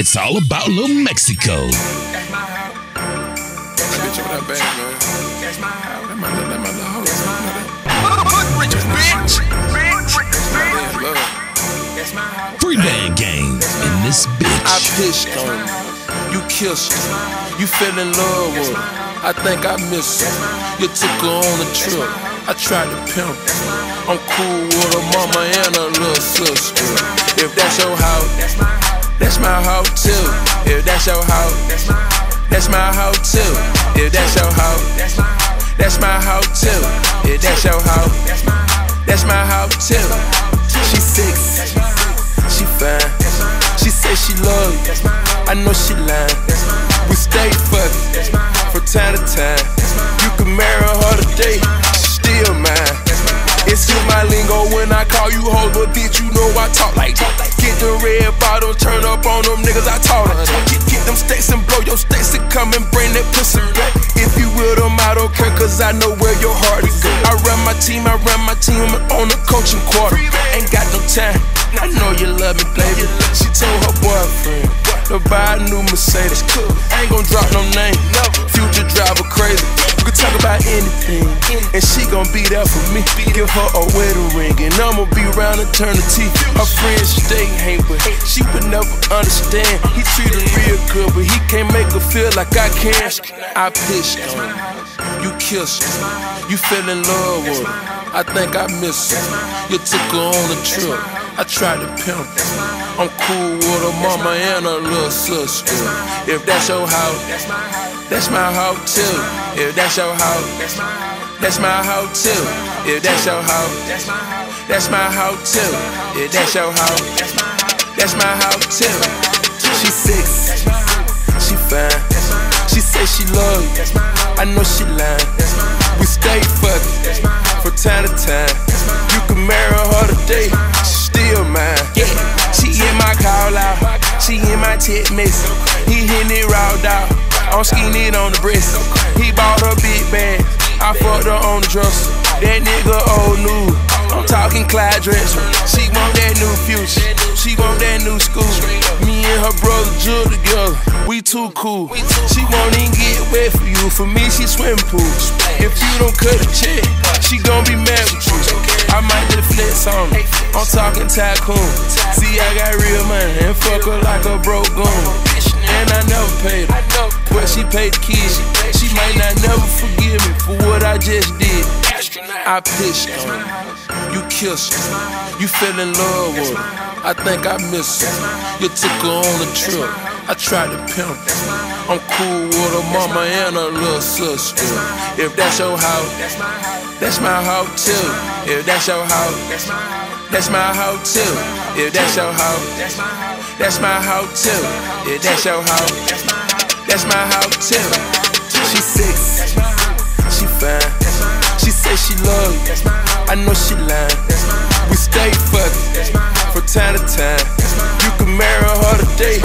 It's all about Little Mexico. That's my house. That's my house. That my, that my little hoe. That's my house. Bitch. Yeah, love. That's my house. Free Band Gang in this I bitch. pitched on you. You kissed her. You fell in love with her. I think I miss her. You took her on a trip. I tried to pimp her. I'm cool with her mama and her little sister. If that's your house, That's my house. that's my house too. If that's your house, That's my house too. If that's your house, That's my house too. If that's your house, That's my house too. She six, she fine. She say she love you. I know she lying. We stay fucking from time to time. You can marry her today, she still mine. It's in my lingo when I call you hoes, but bitch, you know I talk like that. Get the red bottom, up on them niggas, I taught that. Get, get them stakes and blow your stakes and come and bring that pussy back. If you will them, I don't care, cause I know where your heart is. I run my team, I run my team on the coaching quarter. Ain't got no time, I know you love me, baby. She told her boyfriend to buy a new Mercedes. Ain't gon' drop no name, anything, and she gon' be there for me. Give her a wedding ring, and I'ma be around eternity. Her friends stay hate, but she would never understand. He treat her real good, but he can't make her feel like I can. I pitched on her, you kissed her, you fell in love with her. I think I miss her. You took her on a trip. I tried to pimp her. I'm cool with her mama and her little sister. If that's your house, That's my house. that's my house too. If that's your house, That's my house. that's my house too. If that's your house, That's my house. that's my house too. If that's your house, That's my house. that's my house too. She six, That's my house. she fine. That's my house. She say she love you. That's my house. I know she lying. That's my house. We stay fucking That's my house. from time to time. You can marry her today, she still mine. Yeah, she in my call out, she in my text message. He hitting it raw out, I'm skinning it on the breast. He bought her big bag, I fucked her on the dresser. That nigga old new, I'm talking Clyde Drexler. She want that new future, she want that new school. Me and her brother Jill together, we too cool. She won't even get wet for you, for me she swim pool. If you don't cut a check, she gon' be mad with you. I might just flex on her. I'm talking tycoon. See, I got real money and fuck her like a broke goon. And I never paid her, she paid the kids. She might not never forgive me for what I just did. I pitched on her. You kissed her. You fell in love with her. I think I miss her. You took her on a trip. I tried to pimp her. I'm cool with her mama and her little sister. If that's your house, That's my house. too. If that's your house, That's my house. too. If that's your house, That's my house. too. If that's your house, house. That's my too. She six, she fine. She say she love house. I know she lying. We stay fucking from time to time. You can marry her today,